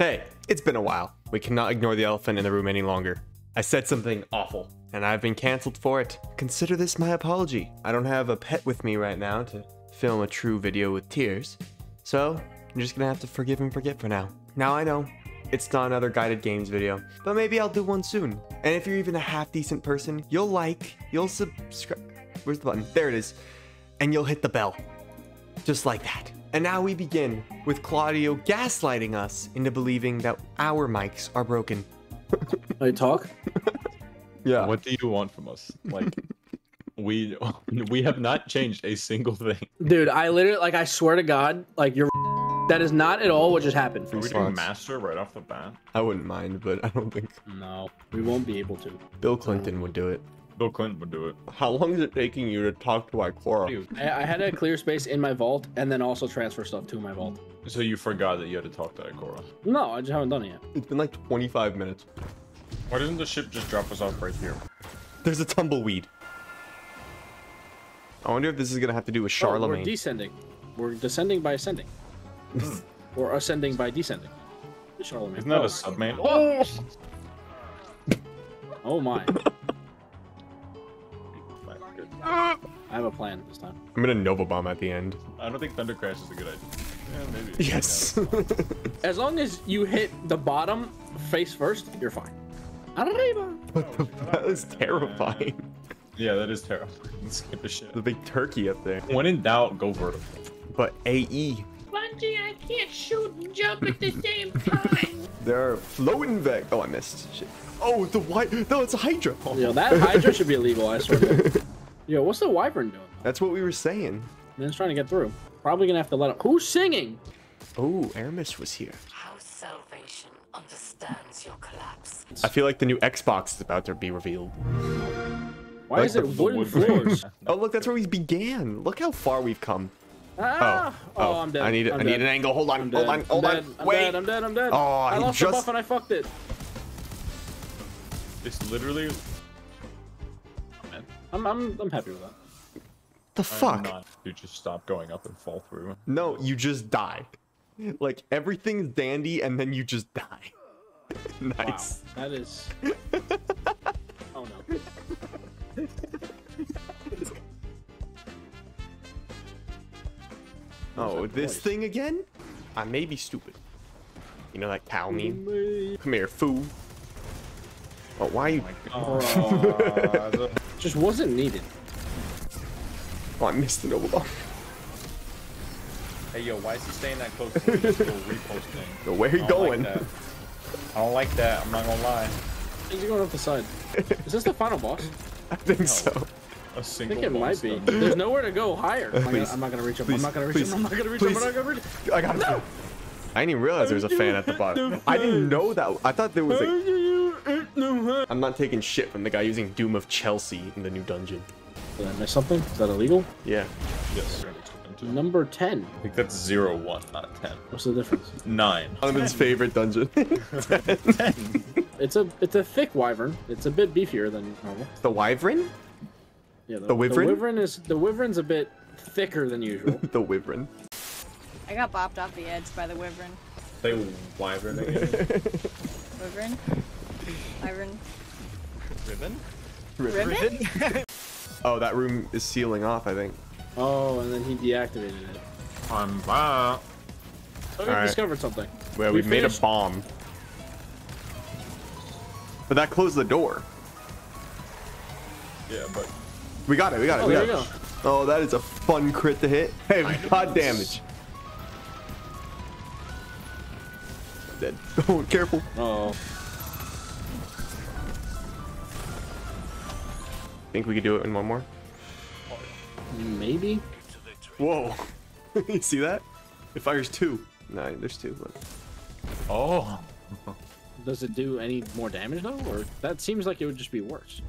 Hey, it's been a while. We cannot ignore the elephant in the room any longer. I said something awful, and I've been canceled for it. Consider this my apology. I don't have a pet with me right now to film a true video with tears, so you're just gonna have to forgive and forget for now. Now I know it's not another guided games video, but maybe I'll do one soon. And if you're even a half decent person, you'll like, you'll subscribe. Where's the button? There it is. And you'll hit the bell. Just like that. And now we begin with Claudio gaslighting us into believing that our mics are broken. I talk. Yeah. What do you want from us? Like, we we have not changed a single thing. Dude, I literally like I swear to God, like you're that is not at all what just happened. Are we Response. doing master right off the bat? I wouldn't mind, but I don't think No, we won't be able to. Bill Clinton would do it. Bill Clinton would do it. How long is it taking you to talk to Ikora? Dude, I, I had to clear space in my vault and then also transfer stuff to my vault. So you forgot that you had to talk to Ikora. No, I just haven't done it yet. It's been like 25 minutes. Why doesn't the ship just drop us off right here? There's a tumbleweed. I wonder if this is gonna have to do with Oh, we're descending. We're descending by ascending. Hmm. or ascending by descending. Charlemagne. Isn't that oh. a submain? Oh! oh my. I have a plan this time. I'm gonna Nova Bomb at the end. I don't think Thunder Crash is a good idea. Yeah, maybe. Yes. As long as you hit the bottom face first, you're fine. Arriba! what the? Oh, that is terrifying. Yeah, that is terrible. Skip the shit. The big turkey up there. When in doubt, go vertical. But AE, Bungie, I can't shoot and jump at the same time. there are floating Vex. Oh, I missed. Shit. Oh, the white. No, it's a Hydra. Yo, that Hydra should be illegal, I swear. To Yo, what's the Wyvern doing? That's what we were saying. Man's trying to get through. Probably gonna have to let him. Who's singing? Oh, Aramis was here. How salvation understands your collapse. I feel like the new Xbox is about to be revealed. Why Like is it wooden wood floors? Oh, look, that's where we began. Look how far we've come. ah! Oh, I'm dead. I need, I'm I need dead. an angle. Hold on, I'm hold dead. on, hold I'm on. dead. I'm Wait. dead. I'm dead. I'm dead. Oh, I he lost just- the buff and I fucked it. It's literally. Man, I'm I'm I'm happy with that. The I'm fuck? not. You just stop going up and fall through. No, you just die. Like everything's dandy, and then you just die. nice. Wow, that is. oh no. Oh, this voice? thing again? I may be stupid. You know that cow meme? Come here, foo. Oh, why are you? Oh, Just wasn't needed. Oh, I missed the Nova Bomb. hey yo, why is he staying that close? to me? Just reposting. So where are you going? Like. I don't like that. I'm not gonna lie. Is he going up the side? Is this the final boss? I think so. A I single. think it might be. done. There's nowhere to go higher. I'm, not gonna, Please. I'm not gonna reach him. Please. I'm not gonna reach Please. him. I'm not gonna reach Please. him. I'm not gonna reach him. I got it. I didn't even realize there was a fan at the bottom. I didn't know that. I thought there was a. I'm not taking shit from the guy using Doom of Chelchis in the new dungeon. Did I miss something? Is that illegal? Yeah. Yes. Number 10. I think that's zero one, not ten. What's the difference? Nine. Donovan's favorite dungeon. 10. 10. It's a it's a thick wyvern. It's a bit beefier than normal. the Wyvern? Yeah, the, The wyvern? The wyvern is the wyvern's a bit thicker than usual. The Wyvern. I got bopped off the edge by the wyvern. Say wyvern again. Wyvern? Wyvern. Ribbon? Ribbon? Oh, that room is sealing off, I think. oh, and then he deactivated it. I'm back. So we Alright. discovered something. Well, We we made a bomb. But that closed the door. Yeah, but We got it, we got it, Oh, we there got you it. Oh, that is a fun crit to hit. Hey, we got damage. Dead. Oh, careful. Oh, Think we could do it in one more? maybe. Whoa. you see that? It fires two. No, there's two. Look. oh, Does it do any more damage though, or that seems like it would just be worse?